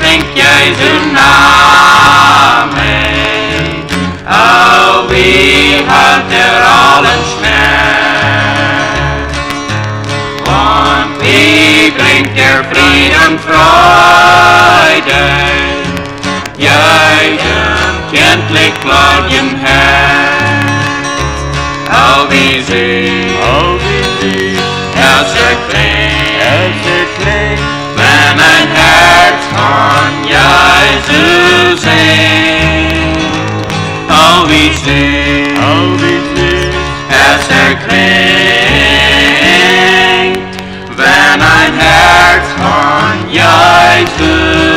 denk jij zo na mij? Oh, wie hat er allen Schmerz? Und wie bringt er Frieden, Freude? Juichen, kindlich gläubigem Herz. Oh, wie süß, Oh, Süß oh, wie süß es erklingt, wenn ein Herz von Jesus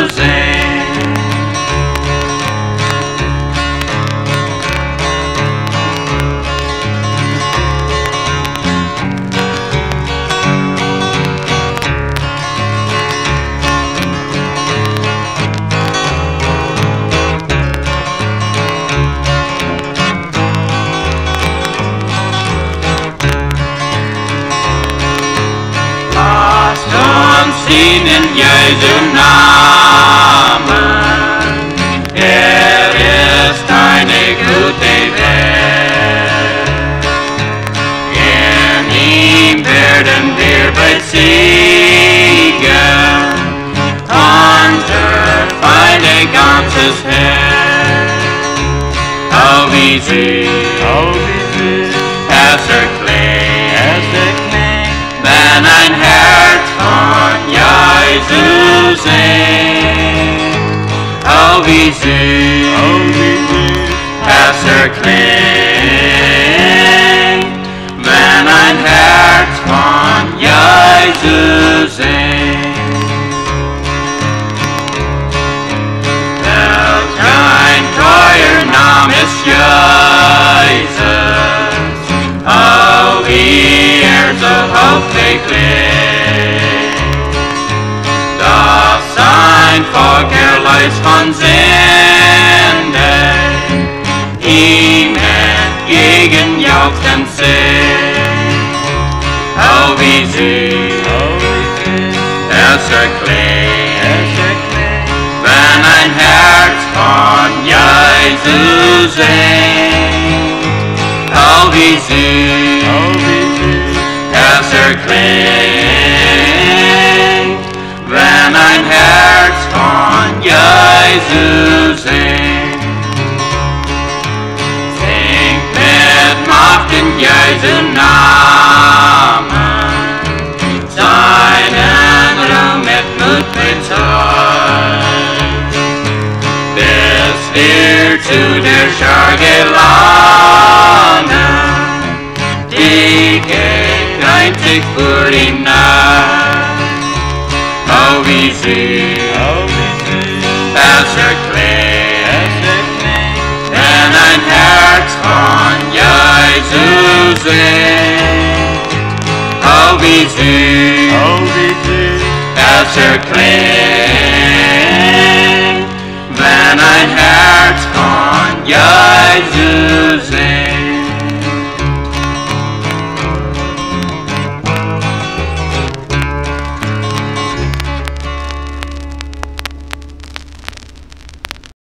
uns in Jesu Namen. Er ist eine gute. In ihm werden wir besiegen. Unser Feinde ganzes Herz. Oh, wie süß Oh, es erklingt. Oh wie süß oh, wie süß Volk erlöst von Sünde, ihm entgegenjaucht und singt, oh wie süß es erklingt, wenn ein Herz von Jesus singt. Oh, wie süß wie süß es erklingt, Namen, seinen Ruhm mit Mut bezeugt, bis wir zu der Schar gelangen, die geht einzig vor ihm nach. Oh, wie süß Oh, wie süß es erklingt, Wie süß oh, wie süß es erklingt, wenn ein Herz von Jesus singt.